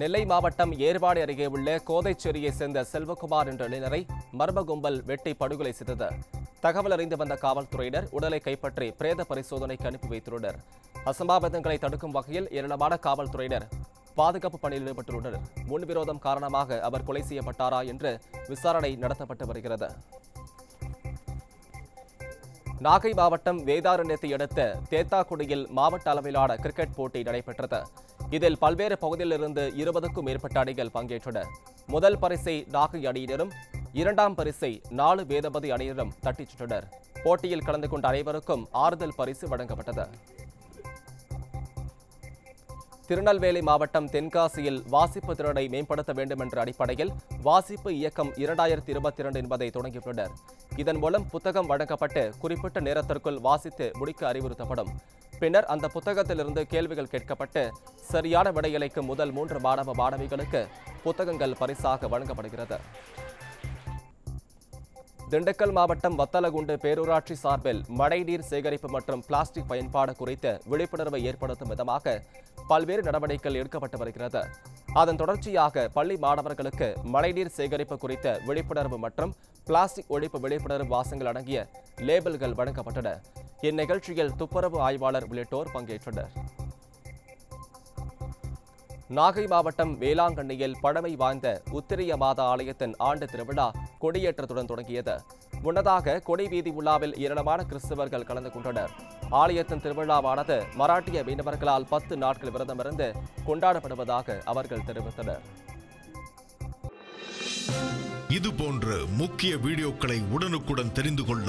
நெல்லை மாவட்டம் ஏர்வாடி அருகே உள்ள கோதைச்சேரியைச் சேர்ந்த செல்வகுமார் என்ற இளைஞரை மர்ம கும்பல் வெட்டி படுகொலை செய்தது. தகவல் அறிந்து வந்த காவல்துறையினர் உடலை கைப்பற்றி பிரேத பரிசோதனைக்கு அனுப்பி வைத்துள்ளனர். அசம்பாவிதங்களை தடுக்கும் வகையில் ஏராளமான காவல்துறையினர் பாதுகாப்பு பணியில் ஈடுபட்டுள்ளனர். முன்விரோதம் காரணமாக அவர் கொலை செய்யப்பட்டாரா என்று விசாரணை நடத்தப்பட்டு வருகிறது. நாகை மாவட்டம் வேதாரண்யத்தை அடுத்த தேத்தாக்குடியில் மாவட்ட அளவிலான கிரிக்கெட் போட்டி நடைபெற்றது. இதில் பல்வேறு பகுதியிலிருந்து இருபதுக்கும் மேற்பட்ட அணிகள் பங்கேற்றன. முதல் பரிசை நாகை அணியினரும் இரண்டாம் பரிசை நாலு வேதபதி அணியினரும் தட்டிச் சென்றனர் போட்டியில் கலந்து கொண்ட அனைவருக்கும் ஆறுதல் பரிசு வழங்கப்பட்டது. திருநெல்வேலி மாவட்டம் தென்காசியில் வாசிப்பு திறனை மேம்படுத்த வேண்டும் என்ற அடிப்படையில் வாசிப்பு இயக்கம் இரண்டாயிரத்தி இருபத்தி இரண்டு என்பதை தொடங்கியுள்ளனர். இதன் மூலம் புத்தகம் வழங்கப்பட்டு குறிப்பிட்ட நேரத்திற்குள் வாசித்து முடிக்க அறிவுறுத்தப்படும். பின்னர் அந்த புத்தகத்திலிருந்து கேள்விகள் கேட்கப்பட்டு சரியான விடையளிக்கும் முதல் மூன்று மாணவ மாணவிகளுக்கு புத்தகங்கள் பரிசாக வழங்கப்படுகிறது. திண்டுக்கல் மாவட்டம் வத்தலகுண்டு பேரூராட்சி சார்பில் மழைநீர் சேகரிப்பு மற்றும் பிளாஸ்டிக் பயன்பாடு குறித்து விழிப்புணர்வை ஏற்படுத்தும் விதமாக பல்வேறு நடவடிக்கைகள் எடுக்கப்பட்டு வருகிறது. அதன் தொடர்ச்சியாக பள்ளி மாணவர்களுக்கு மழைநீர் சேகரிப்பு குறித்த விழிப்புணர்வு மற்றும் பிளாஸ்டிக் ஒழிப்பு விழிப்புணர்வு வாசங்கள் அடங்கிய லேபிள்கள் வழங்கப்பட்டன. இந்நிகழ்ச்சியில் துப்புரவு ஆய்வாளர் உள்ளிட்டோர் பங்கேற்றனர். நாகை மாவட்டம் வேளாங்கண்ணியில் பழமை வாய்ந்த உத்திரிய மாதா ஆலயத்தின் ஆண்டு திருவிழா கொடியேற்றத்துடன் தொடங்கியது. முன்னதாக கொடி வீதி உலாவில் ஏராளமான கிறிஸ்தவர்கள் கலந்து கொண்டனர். ஆலயத்தின் திருவிழாவானது மராட்டிய மீனவர்களால் பத்து நாட்கள் விரதமிருந்து கொண்டாடப்படுவதாக அவர்கள் தெரிவித்தனர். இது போன்ற முக்கிய வீடியோக்களை உடனுக்குடன் தெரிந்து கொள்ள